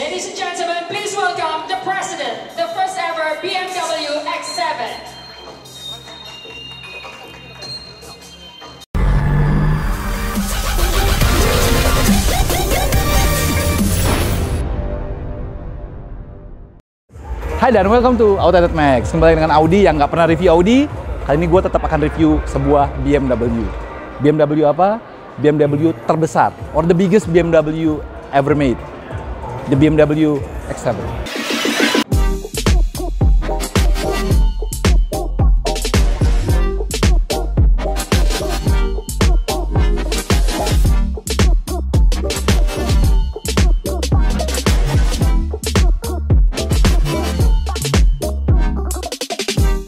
Ladies and gentlemen, please welcome the president, the first ever BMW X7. Hai dan welcome to Outdated Max. Kembali dengan Audi yang nggak pernah review Audi. Kali ini gue tetap akan review sebuah BMW. BMW apa? BMW terbesar, or the biggest BMW ever made. The BMW X7.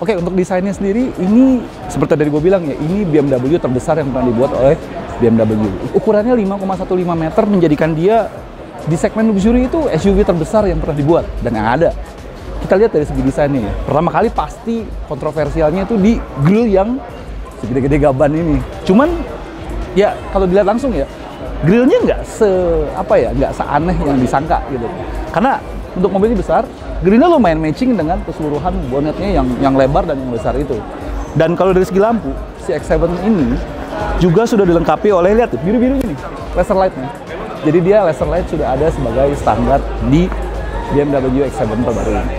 Oke, untuk desainnya sendiri, ini seperti tadi gue bilang ya, ini BMW terbesar yang pernah dibuat oleh BMW. Ukurannya 5,15 meter menjadikan dia di segmen luxury itu SUV terbesar yang pernah dibuat dan yang ada. Kita lihat dari segi desainnya ya. Pertama kali pasti kontroversialnya itu di grill yang segede-gede gaban ini. Cuman ya kalau dilihat langsung ya, grillnya nggak se apa ya, nggak seaneh yang disangka gitu. Karena untuk mobil ini besar, grillnya lumayan matching dengan keseluruhan bonetnya yang yang lebar dan yang besar itu. Dan kalau dari segi lampu, si X7 ini juga sudah dilengkapi oleh lihat biru-biru ini laser lightnya. Jadi dia laser light sudah ada sebagai standar di BMW X7 terbaru ini.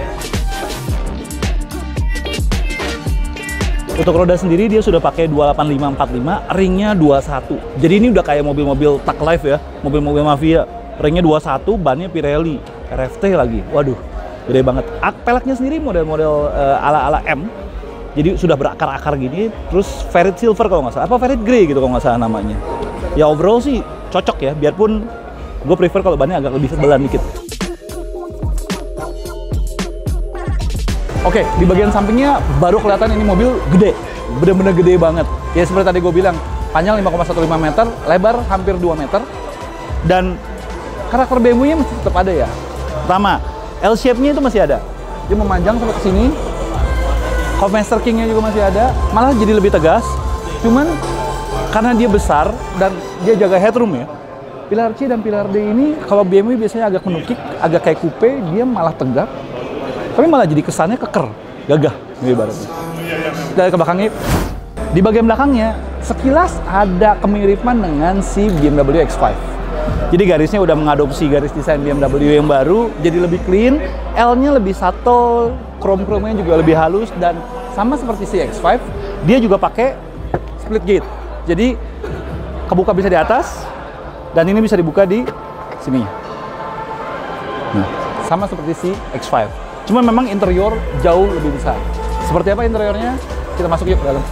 Untuk roda sendiri dia sudah pakai 28545, ringnya 21. Jadi ini udah kayak mobil-mobil Tag Life ya, mobil-mobil mafia. Ringnya 21, bannya Pirelli, RFT lagi. Waduh, gede banget. Peleknya sendiri model-model uh, ala-ala M. Jadi sudah berakar-akar gini, terus ferrit silver kalau nggak salah, apa ferrit grey gitu kalau nggak salah namanya. Ya overall sih cocok ya, biarpun gue prefer kalau bannya agak lebih sebelah dikit. Oke, di bagian sampingnya baru kelihatan ini mobil gede, bener-bener gede banget. Ya seperti tadi gue bilang, panjang 5,15 meter, lebar hampir 2 meter, dan karakter BMW-nya masih tetap ada ya. Pertama, L shape-nya itu masih ada. Dia memanjang sampai ke sini. Master King-nya juga masih ada, malah jadi lebih tegas. Cuman karena dia besar dan dia jaga headroom ya. Pilar C dan pilar D ini kalau BMW biasanya agak menukik, agak kayak coupe, dia malah tegak. Tapi malah jadi kesannya keker, gagah ini ibaratnya. Dari ke belakangnya, di bagian belakangnya sekilas ada kemiripan dengan si BMW X5. Jadi garisnya udah mengadopsi garis desain BMW yang baru, jadi lebih clean, L-nya lebih subtle, chrome-chrome-nya juga lebih halus dan sama seperti si X5, dia juga pakai split gate. Jadi kebuka bisa di atas dan ini bisa dibuka di sini. Nah, sama seperti si X5. Cuma memang interior jauh lebih besar. Seperti apa interiornya? Kita masuk yuk ke dalam.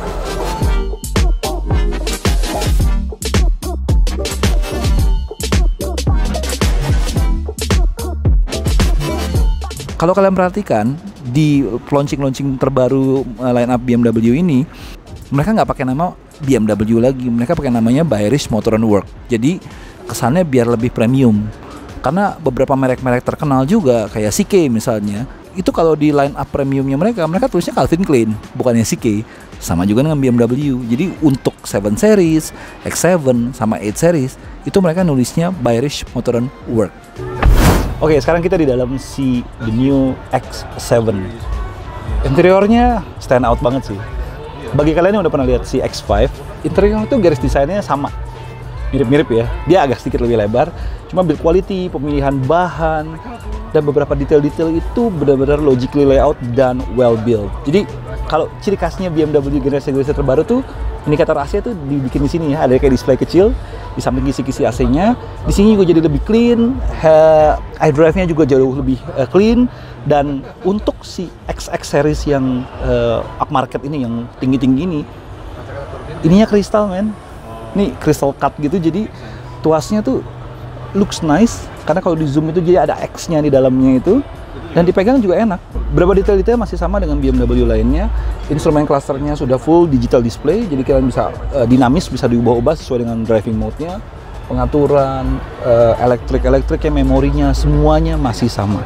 Kalau kalian perhatikan di launching-launching terbaru uh, line up BMW ini, mereka nggak pakai nama BMW lagi, mereka pakai namanya Bayerisch Motor and Work. Jadi kesannya biar lebih premium. Karena beberapa merek-merek terkenal juga kayak CK misalnya, itu kalau di line up premiumnya mereka, mereka tulisnya Calvin Klein, bukannya CK. Sama juga dengan BMW. Jadi untuk 7 series, X7 sama 8 series, itu mereka nulisnya Bayerisch Motor and Work. Oke, sekarang kita di dalam si the new X7. Interiornya stand out banget sih. Bagi kalian yang udah pernah lihat si X5, interior itu garis desainnya sama. Mirip-mirip ya. Dia agak sedikit lebih lebar, cuma build quality, pemilihan bahan, dan beberapa detail-detail itu benar-benar logically layout dan well built. Jadi kalau ciri khasnya BMW generasi-generasi terbaru tuh indikator AC tuh dibikin di sini ya, ada kayak display kecil di samping kisi-kisi AC-nya. Di sini juga jadi lebih clean, iDrive-nya juga jauh lebih uh, clean dan untuk si XX series yang uh, upmarket ini yang tinggi-tinggi ini ininya kristal men. Nih crystal cut gitu jadi tuasnya tuh looks nice karena kalau di zoom itu jadi ada X-nya di dalamnya itu dan dipegang juga enak. Berapa detail-detail masih sama dengan BMW lainnya. Instrumen clusternya sudah full digital display, jadi kalian bisa uh, dinamis, bisa diubah-ubah sesuai dengan driving mode-nya. Pengaturan, uh, elektrik-elektriknya, memorinya, semuanya masih sama.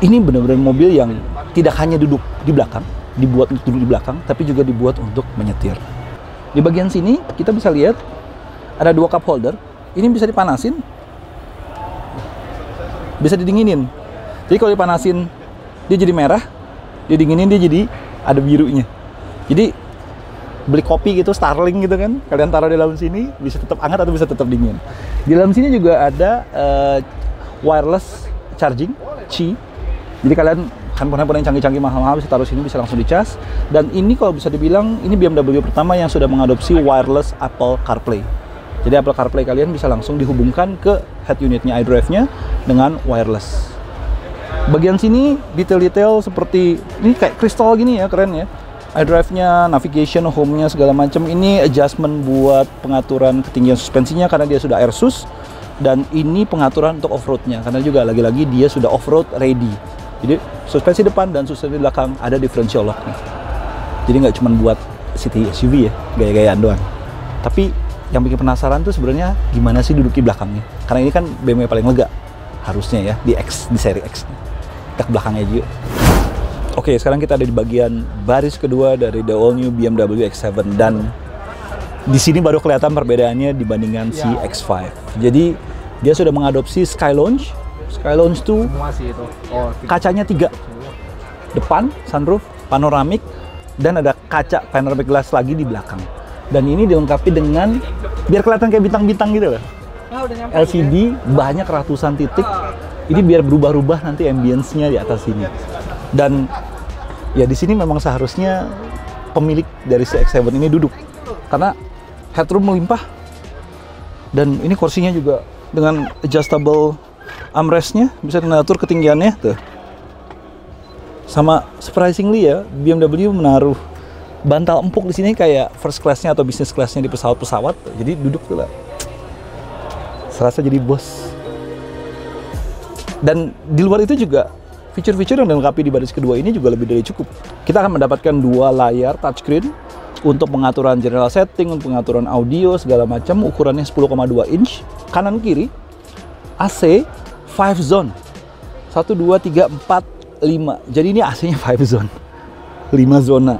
Ini benar-benar mobil yang tidak hanya duduk di belakang, dibuat untuk duduk di belakang, tapi juga dibuat untuk menyetir. Di bagian sini kita bisa lihat ada dua cup holder. Ini bisa dipanasin bisa didinginin. Jadi kalau dipanasin dia jadi merah, didinginin dia jadi ada birunya. Jadi beli kopi gitu Starling gitu kan, kalian taruh di dalam sini bisa tetap hangat atau bisa tetap dingin. Di dalam sini juga ada uh, wireless charging, Qi. Jadi kalian handphone-handphone yang canggih-canggih mahal-mahal bisa taruh sini bisa langsung dicas dan ini kalau bisa dibilang ini BMW pertama yang sudah mengadopsi wireless Apple CarPlay. Jadi Apple CarPlay kalian bisa langsung dihubungkan ke head unitnya iDrive-nya dengan wireless. Bagian sini detail-detail seperti ini kayak kristal gini ya keren ya. iDrive-nya, navigation, home-nya segala macam. Ini adjustment buat pengaturan ketinggian suspensinya karena dia sudah airsus dan ini pengaturan untuk off-roadnya karena juga lagi-lagi dia sudah off-road ready jadi suspensi depan dan suspensi belakang ada differential locknya. Jadi nggak cuma buat city SUV ya, gaya-gayaan doang. Tapi yang bikin penasaran tuh sebenarnya gimana sih duduk di belakangnya. Karena ini kan BMW paling lega harusnya ya di X di seri X. Kita ke belakangnya aja yuk. Oke, sekarang kita ada di bagian baris kedua dari the all new BMW X7 dan di sini baru kelihatan perbedaannya dibandingkan si X5. Jadi dia sudah mengadopsi Sky Lounge Sky Lounge tuh semua sih itu. Oh, tiga. kacanya tiga. Depan sunroof, panoramik, dan ada kaca panoramic glass lagi di belakang. Dan ini dilengkapi dengan biar kelihatan kayak bintang-bintang gitu loh. Ah, LCD ya? banyak ratusan titik. Ini biar berubah-ubah nanti ambience-nya di atas sini. Dan ya di sini memang seharusnya pemilik dari CX-7 ini duduk karena headroom melimpah dan ini kursinya juga dengan adjustable armrestnya bisa mengatur ketinggiannya? Tuh. Sama surprisingly ya BMW menaruh bantal empuk di sini kayak first classnya atau business classnya di pesawat-pesawat. Jadi duduk tuh lah. Serasa jadi bos. Dan di luar itu juga fitur-fitur yang dilengkapi di baris kedua ini juga lebih dari cukup. Kita akan mendapatkan dua layar touchscreen untuk pengaturan general setting, pengaturan audio segala macam. Ukurannya 10,2 inch. Kanan kiri AC 5 zone. 1 2 3 4 5. Jadi ini AC-nya 5 zone. 5 zona.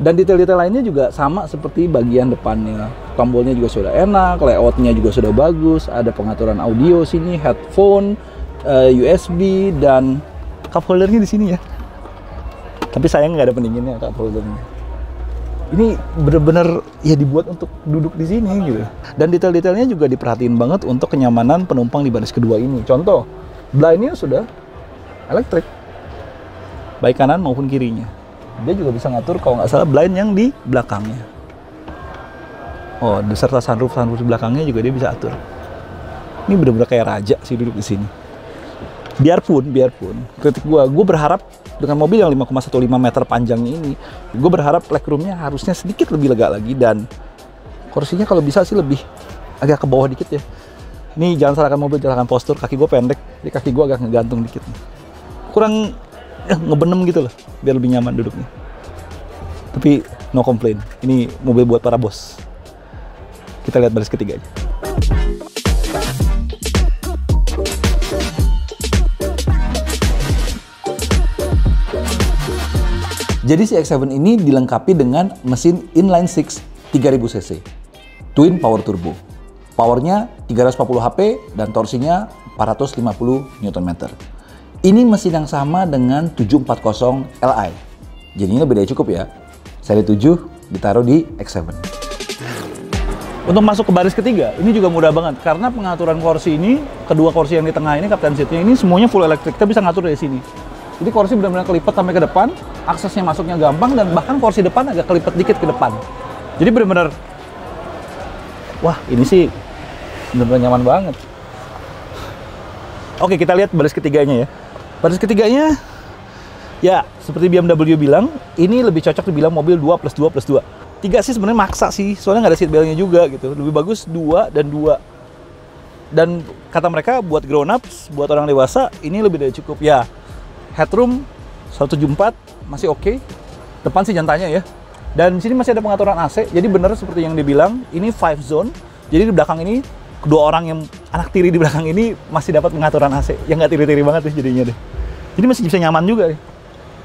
Dan detail-detail lainnya juga sama seperti bagian depannya. Tombolnya juga sudah enak, layoutnya juga sudah bagus, ada pengaturan audio sini, headphone, eh, USB dan cup holdernya di sini ya. Tapi sayang nggak ada pendinginnya cup holdernya ini bener-bener ya dibuat untuk duduk di sini gitu. Dan detail-detailnya juga diperhatiin banget untuk kenyamanan penumpang di baris kedua ini. Contoh, blindnya sudah elektrik, baik kanan maupun kirinya. Dia juga bisa ngatur kalau nggak salah blind yang di belakangnya. Oh, beserta sunroof sunroof di belakangnya juga dia bisa atur. Ini bener-bener kayak raja sih duduk di sini. Biarpun, biarpun, kritik gue, gue berharap dengan mobil yang 5,15 meter panjangnya ini, gue berharap legroomnya harusnya sedikit lebih lega lagi dan kursinya kalau bisa sih lebih agak ke bawah dikit ya. Ini jangan salahkan mobil, salahkan postur, kaki gue pendek, jadi kaki gue agak ngegantung dikit. Kurang eh, ngebenem gitu loh, biar lebih nyaman duduknya. Tapi no complain, ini mobil buat para bos. Kita lihat baris ketiga aja. Jadi si X7 ini dilengkapi dengan mesin inline 6 3000 cc, twin power turbo. Powernya 340 HP dan torsinya 450 Nm. Ini mesin yang sama dengan 740 Li. Jadi lebih dari cukup ya. Seri 7 ditaruh di X7. Untuk masuk ke baris ketiga, ini juga mudah banget karena pengaturan kursi ini, kedua kursi yang di tengah ini, captain seatnya ini semuanya full elektrik. Kita bisa ngatur dari sini. Jadi kursi benar-benar kelipat sampai ke depan, aksesnya masuknya gampang dan bahkan kursi depan agak kelipat dikit ke depan. Jadi benar-benar wah ini sih benar-benar nyaman banget. Oke kita lihat baris ketiganya ya. Baris ketiganya ya seperti BMW bilang ini lebih cocok dibilang mobil 2 plus 2 plus 2. Tiga sih sebenarnya maksa sih, soalnya nggak ada seat beltnya juga gitu. Lebih bagus dua dan dua. Dan kata mereka buat grown ups, buat orang dewasa ini lebih dari cukup ya headroom 174 masih oke. Okay. Depan sih jantanya ya. Dan di sini masih ada pengaturan AC. Jadi benar seperti yang dibilang, ini 5 zone. Jadi di belakang ini kedua orang yang anak tiri di belakang ini masih dapat pengaturan AC. Yang nggak tiri-tiri banget deh jadinya deh. Jadi masih bisa nyaman juga deh.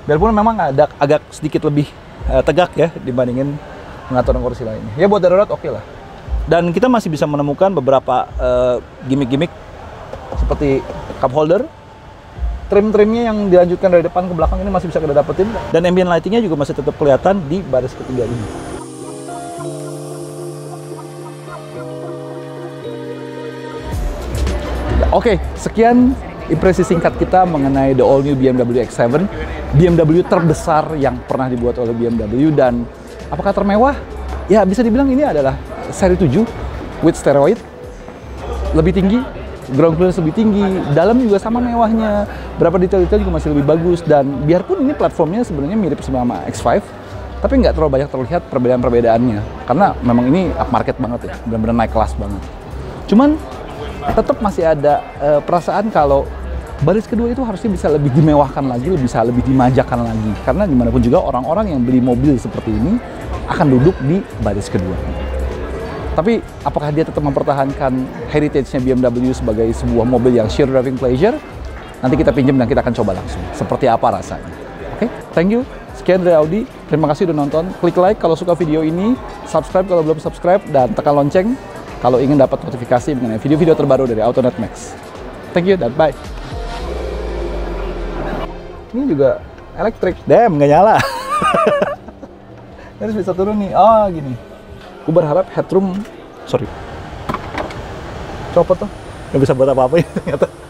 Biarpun memang ada agak sedikit lebih uh, tegak ya dibandingin pengaturan kursi lainnya. Ya buat darurat oke okay lah. Dan kita masih bisa menemukan beberapa uh, gimmick-gimmick seperti cup holder. Trim-trimnya yang dilanjutkan dari depan ke belakang ini masih bisa kita dapetin dan ambient lightingnya juga masih tetap kelihatan di baris ketiga ini. Oke, sekian impresi singkat kita mengenai the all new BMW X7, BMW terbesar yang pernah dibuat oleh BMW dan apakah termewah? Ya bisa dibilang ini adalah seri 7 with steroid lebih tinggi, ground clearance lebih tinggi, dalam juga sama mewahnya, berapa detail-detail juga masih lebih bagus dan biarpun ini platformnya sebenarnya mirip sama X5, tapi nggak terlalu banyak terlihat perbedaan-perbedaannya karena memang ini upmarket banget ya, benar-benar naik kelas banget. Cuman tetap masih ada uh, perasaan kalau baris kedua itu harusnya bisa lebih dimewahkan lagi, bisa lebih dimajakan lagi. Karena di mana pun juga orang-orang yang beli mobil seperti ini akan duduk di baris kedua. Tapi apakah dia tetap mempertahankan heritage-nya BMW sebagai sebuah mobil yang sheer driving pleasure? Nanti kita pinjam dan kita akan coba langsung. Seperti apa rasanya. Oke, okay? thank you. Sekian dari Audi. Terima kasih udah nonton. Klik like kalau suka video ini, subscribe kalau belum subscribe, dan tekan lonceng kalau ingin dapat notifikasi mengenai video-video terbaru dari AutoNet Max. Thank you dan bye. Ini juga elektrik. Damn, nggak nyala. Harus bisa turun nih. Oh, gini. Gue berharap headroom, sorry. Copot tuh. Nggak bisa buat apa-apa ya ternyata.